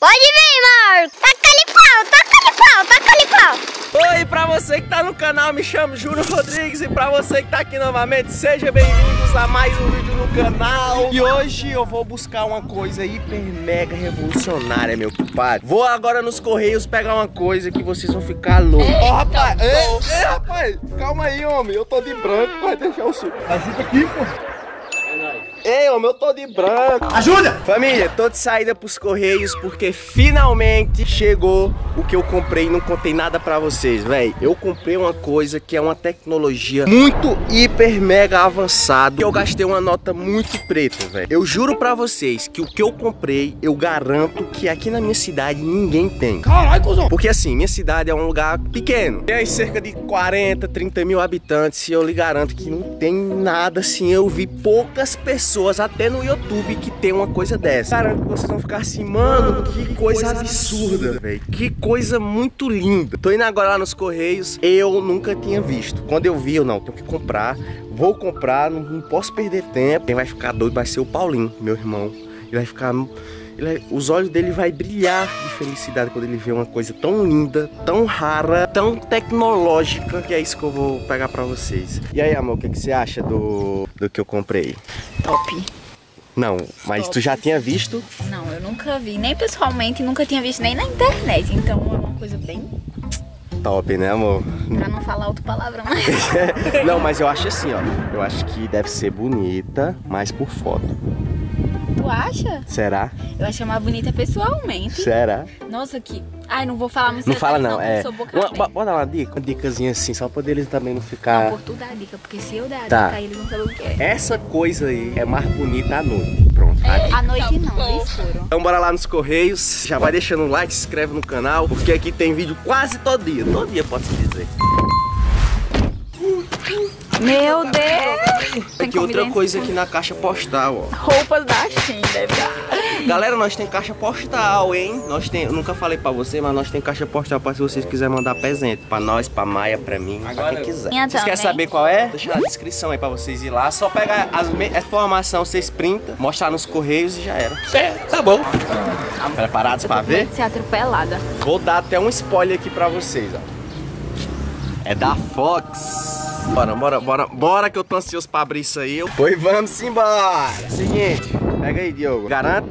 Pode vir, Marcos. Taca-lhe pau, taca-lhe pau, taca-lhe pau. Oi, pra você que tá no canal, me chamo Júnior Rodrigues e pra você que tá aqui novamente, seja bem-vindos a mais um vídeo no canal. E hoje eu vou buscar uma coisa hiper mega revolucionária, meu compadre. Vou agora nos Correios pegar uma coisa que vocês vão ficar loucos. Ó, rapaz, ei, ei, rapaz, calma aí, homem, eu tô de branco, vai deixar o suco. Ajuda aqui, pô. Ei, homem, eu tô de branco. Ajuda! Família, tô de saída pros Correios porque finalmente chegou o que eu comprei e não contei nada pra vocês, velho. Eu comprei uma coisa que é uma tecnologia muito hiper mega avançada. Eu gastei uma nota muito preta, velho. Eu juro pra vocês que o que eu comprei, eu garanto que aqui na minha cidade ninguém tem. Caralho, cuzão. Porque assim, minha cidade é um lugar pequeno. Tem aí cerca de 40, 30 mil habitantes. E eu lhe garanto que não tem nada assim. Eu vi poucas pessoas, até no YouTube, que tem uma coisa dessa. Garanto que vocês vão ficar assim, mano, que coisa absurda, velho. Que coisa muito linda. Tô indo agora lá nos Correios. Eu nunca tinha visto. Quando eu vi, eu não, tenho que comprar. Vou comprar, não, não posso perder tempo. Quem vai ficar doido vai ser o Paulinho, meu irmão. Ele vai ficar ele- os olhos dele vai brilhar de felicidade quando ele vê uma coisa tão linda, tão rara, tão tecnológica, que é isso que eu vou pegar pra vocês. E aí, amor, o que, que você acha do, do que eu comprei? Top. Não, mas tu já tinha visto? Não, eu nunca vi, nem pessoalmente, nunca tinha visto nem na internet. Então é uma coisa bem. Top, né, amor? Pra não falar outro palavrão. Não, mas eu acho assim, ó. Eu acho que deve ser bonita, mas por foto. Tu acha? Será? Eu achei mais bonita pessoalmente. Será? Noça, que. Ai, não vou falar muito Não fala não, porque é. Uma, bora dar uma dica? Uma dicasinha assim, só pra eles também não Não, ficar. por tu dar a dica, porque se eu der a Tá. dica, eles vão saber o que é. Essa coisa aí é mais bonita à noite. Pronto. a dica. À noite não, no escuro. Então bora lá nos Correios, já vai deixando um like, se inscreve no canal, porque aqui tem vídeo quase todo dia, todo dia pode-se dizer. Meu Deus! Tem Aqui outra coisa aqui na caixa postal, ó. Roupas da Shein, dar. Galera, nós tem caixa postal, hein? Nós tem, eu nunca falei pra você, mas nós tem caixa postal pra se vocês quiserem mandar presente. Pra nós, pra Maia, pra mim, pra quem quiser. Minha Vocês querem saber qual é? Deixa na descrição aí pra vocês ir lá. Só pegar as me- a informação, vocês printam, mostrar nos Correios e já era. Certo, tá bom. Preparados pra ver? Ser atropelada. Vou dar até um spoiler aqui pra vocês, ó. É da Fox. Bora, bora, bora, bora que eu tô ansioso pra abrir isso aí. Pois vamos embora. Seguinte, pega aí, Diogo. Garanto.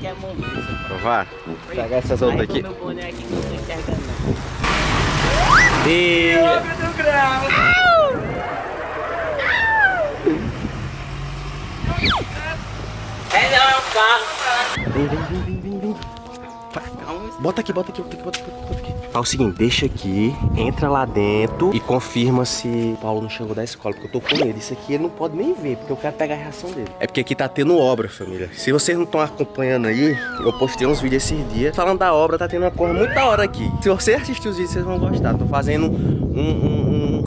Que é moleza. Provar. Pega essas outras aqui. meu boné aqui não tô enxergando não. E... É não, é um carro. Vem, vem, vem, vem, vem, Bota aqui, bota aqui, bota aqui, bota aqui, bota aqui. Fala o seguinte, deixa aqui, entra lá dentro e confirma se o Paulo não chegou da escola, porque eu tô com ele. Isso aqui ele não pode nem ver, porque eu quero pegar a reação dele. É porque aqui tá tendo obra, família. Se vocês não estão acompanhando aí, eu postei uns vídeos esses dias falando da obra, tá tendo uma coisa muito da hora aqui. Se você assistir os vídeos, vocês vão gostar. Tô fazendo um... um- um-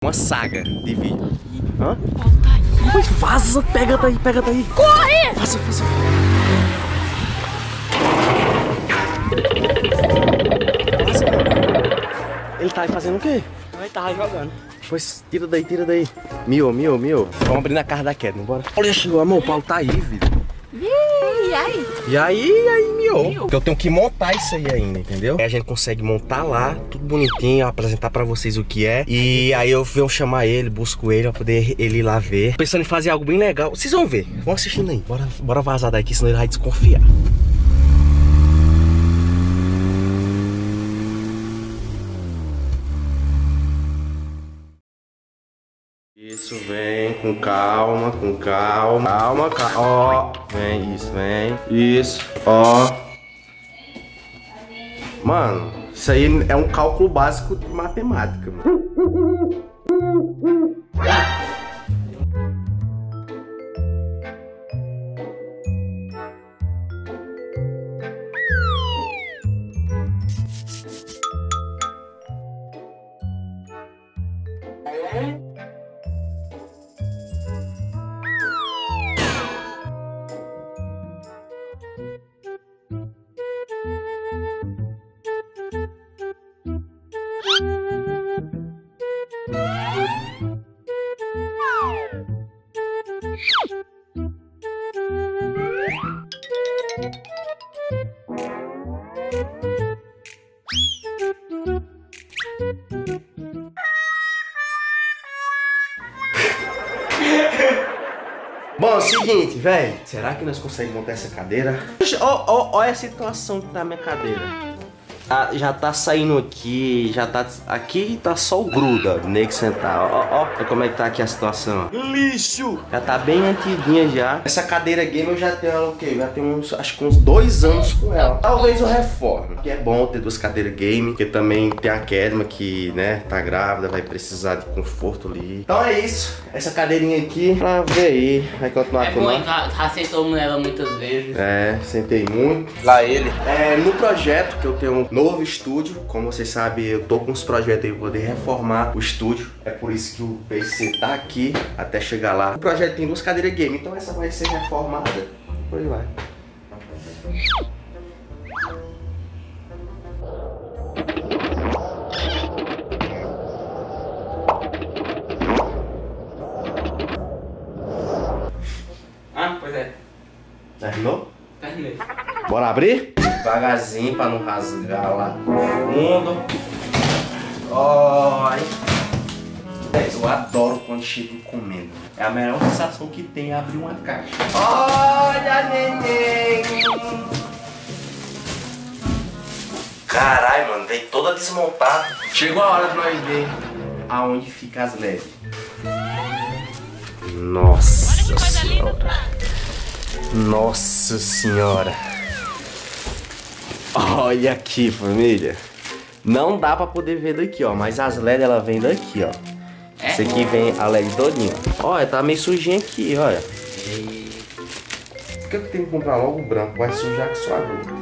uma saga de vídeo. Hã? Pois vaza, pega daí, pega daí. Corre! Vaza. Vaza. Ele tá aí fazendo o quê? Eu tava jogando. Pois tira daí, tira daí. Mio, mio, mio. Vamos abrir na casa da Kedna, bora. Olha, chegou, amor, o Paulo tá aí, filho. E aí? E aí, e aí, miou. Porque eu tenho que montar isso aí ainda, entendeu? Aí a gente consegue montar lá, tudo bonitinho, apresentar pra vocês o que é. E aí eu venho chamar ele, busco ele pra poder ele ir lá ver. Pensando em fazer algo bem legal. Vocês vão ver, vão assistindo aí. Bora, bora vazar daqui, senão ele vai desconfiar. com calma, com calma, calma, calma. Ó, vem, isso, vem. Isso, ó. Mano, isso aí é um cálculo básico de matemática, mano. Bom, é o seguinte, velho. Será que nós conseguimos montar essa cadeira? Olha a situação que tá minha cadeira. Ah, já tá saindo aqui, já tá. Aqui tá só o gruda, nego sentar. Ó, ó, ó como é que tá aqui a situação. Lixo! Já tá bem antiguinha já. Essa cadeira game eu já tenho ela o quê? Eu já tenho uns, acho que uns dois anos com ela. Talvez eu reforme. Que é bom ter duas cadeiras game, porque também tem a Kedma que, né, tá grávida, vai precisar de conforto ali. Então é isso. Essa cadeirinha aqui, pra ver aí. Vai continuar É bom, nós. já, já sentou nela muitas vezes. É, sentei muito. Lá ele. É, no projeto que eu tenho novo estúdio, como vocês sabem, eu tô com uns projetos aí pra poder reformar o estúdio. É por isso que o PC tá aqui até chegar lá. O projeto tem duas cadeiras game, então essa vai ser reformada. Por aí vai. Bora abrir? Devagarzinho pra não rasgar lá no fundo. Ó, eu adoro quando chego comendo. É a melhor sensação que tem abrir uma caixa. Olha, neném! Caralho, mano, veio toda desmontada. Chegou a hora de nós ver aonde fica as LEDs. Nossa senhora. Nossa senhora. Olha aqui, família. Não dá pra poder ver daqui, ó. Mas as LED, ela vem daqui, ó. É? Esse aqui vem a LED todinha. ó. Olha, tá meio sujinho aqui, olha. Por que eu tenho que comprar logo o branco? Vai sujar com sua agulha.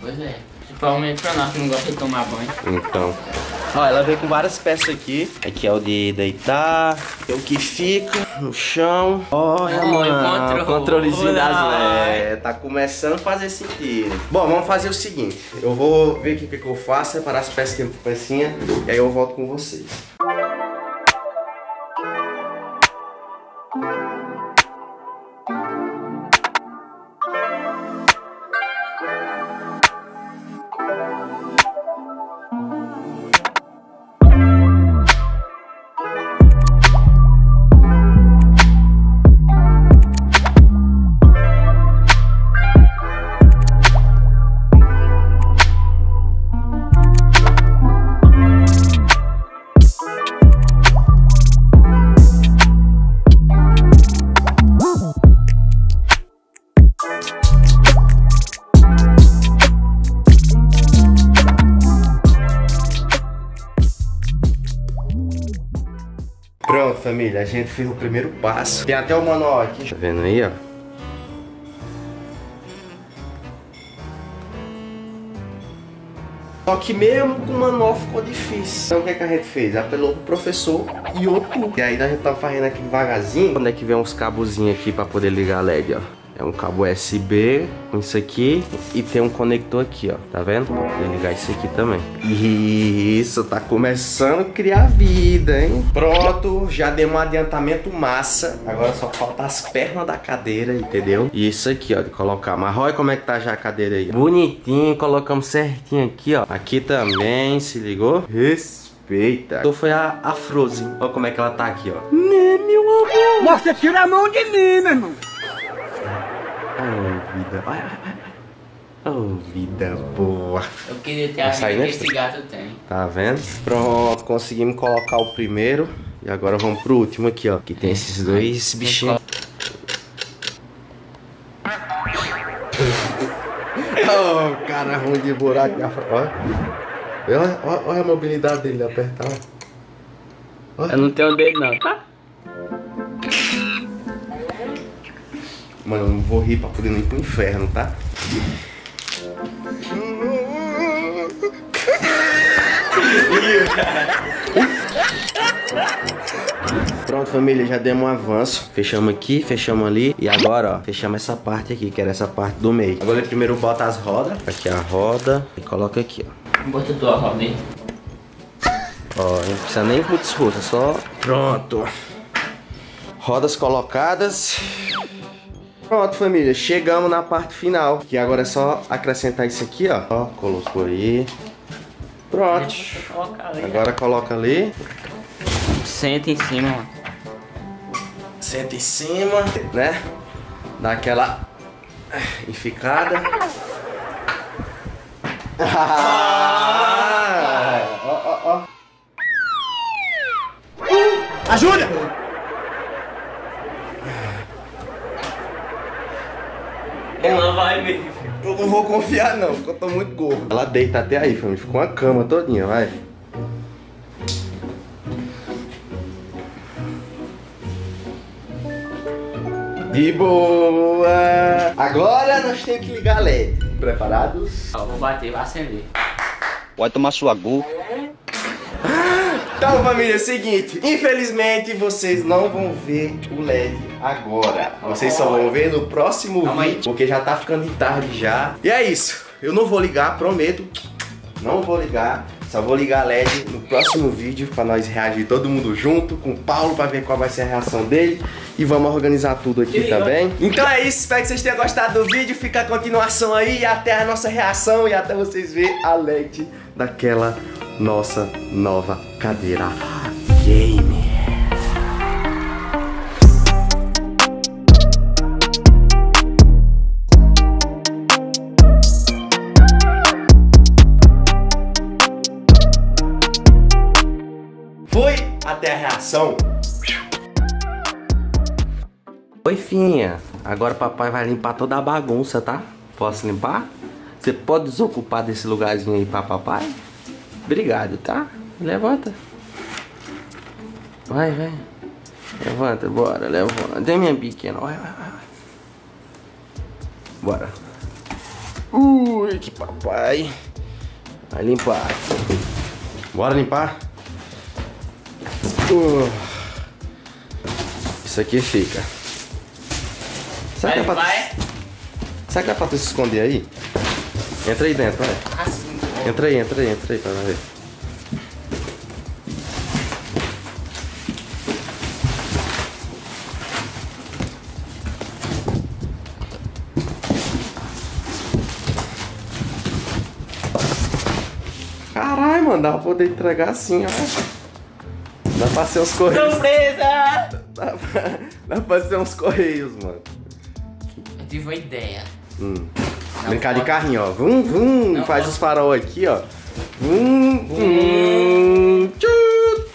Pois é. Principalmente pra nós que não gosta de tomar banho. Então. Ó, ela vem com várias peças aqui. Aqui é o de deitar, é o que fica no chão. Olha, Olha, mano, o controlezinho das. LED. Tá começando a fazer sentido. Bom, vamos fazer o seguinte. Eu vou ver o que, que eu faço, separar as peças aqui por pecinha. E aí eu volto com vocês. Gente fez o primeiro passo. Tem até o manual aqui. Tá vendo aí, ó? Só que mesmo com o manual ficou difícil. Então o que, é que a gente fez? Apelou pro professor e YouTube. E aí a gente tá fazendo aqui devagarzinho. Onde é que vem uns cabozinhos aqui pra poder ligar a LED, ó. É um cabo USB com isso aqui e tem um conector aqui, ó. Tá vendo? Pra poder ligar isso aqui também. Isso, tá começando a criar vida, hein? Pronto, já deu um adiantamento massa. Agora só falta as pernas da cadeira, entendeu? E isso aqui, ó, de colocar. Mas olha como é que tá já a cadeira aí. Bonitinho, colocamos certinho aqui, ó. Aqui também, se ligou? Respeita. Então foi a, a Frozen. Olha como é que ela tá aqui, ó. Né, meu amor? Você tira a mão de mim, meu irmão. Oh, vida. Oh, vida boa. Eu queria ter a vida que esse gato tem. Tá vendo? Pronto, conseguimos colocar o primeiro. E agora vamos pro último aqui, ó. Que tem esses dois bichinhos. Oh, cara ruim de buraco. Olha. Olha, olha, olha a mobilidade dele apertar. Eu não tenho dedo não, tá? Mano, eu não vou rir pra poder não ir pro inferno, tá? Pronto, família, já demos um avanço. Fechamos aqui, fechamos ali. E agora, ó, fechamos essa parte aqui, que era essa parte do meio. Agora primeiro bota as rodas. Aqui a roda. E coloca aqui, ó. Bota tua roda aí. Ó, não precisa nem muito esforço, é só... Pronto. Rodas colocadas. Pronto, família, chegamos na parte final. Que agora é só acrescentar isso aqui, ó. Ó, colocou aí. Pronto. Agora coloca ali. Senta em cima, mano. Senta em cima, né? Dá aquela enficada. Ah! Ó, ó, ó. Ajuda! Ela vai mesmo. Eu não vou confiar não, porque eu tô muito gordo. Ela deita até aí, família. Ficou uma cama todinha, vai. De boa! Agora nós temos que ligar a LED. Preparados? Ó, vou bater, vai acender. Vai tomar sua gu. Então, família, é o seguinte. Infelizmente, vocês não vão ver o LED agora. Vocês só vão ver no próximo vídeo, porque já tá ficando de tarde já. E é isso. Eu não vou ligar, prometo. Não vou ligar. Só vou ligar a LED no próximo vídeo pra nós reagir todo mundo junto com o Paulo pra ver qual vai ser a reação dele. E vamos organizar tudo aqui também. Então é isso, espero que vocês tenham gostado do vídeo. Fica a continuação aí até a nossa reação e até vocês verem a LED daquela nossa nova cadeira game. Foi até a reação. Oi, Finha. Agora papai vai limpar toda a bagunça, tá? Posso limpar? Você pode desocupar desse lugarzinho aí pra papai? Obrigado, tá? Levanta. Vai, vai. Levanta, bora, levanta. Dê minha pequena. Vai, vai, vai. Bora. Ui, que papai. Vai limpar. Bora limpar? Uh. Isso aqui fica. Será que, é Vai, pra, vai. será que é pra tu se esconder aí? Entra aí dentro, vai. Entra aí, entra aí, entra aí pra ver. Caralho, mano, dá pra poder entregar assim, ó. Dá pra ser uns correios. Surpresa! Dá pra, dá pra ser uns correios, mano. Eu tive uma ideia. Hum. Não Brincar de carrinho, ó. Vum, vum. Não faz pode. os farol aqui, ó. Vum, vum. Tchut.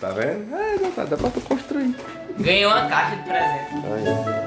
Tá vendo? É, dá, dá pra tu construir. Ganhei uma caixa de presente. Aí.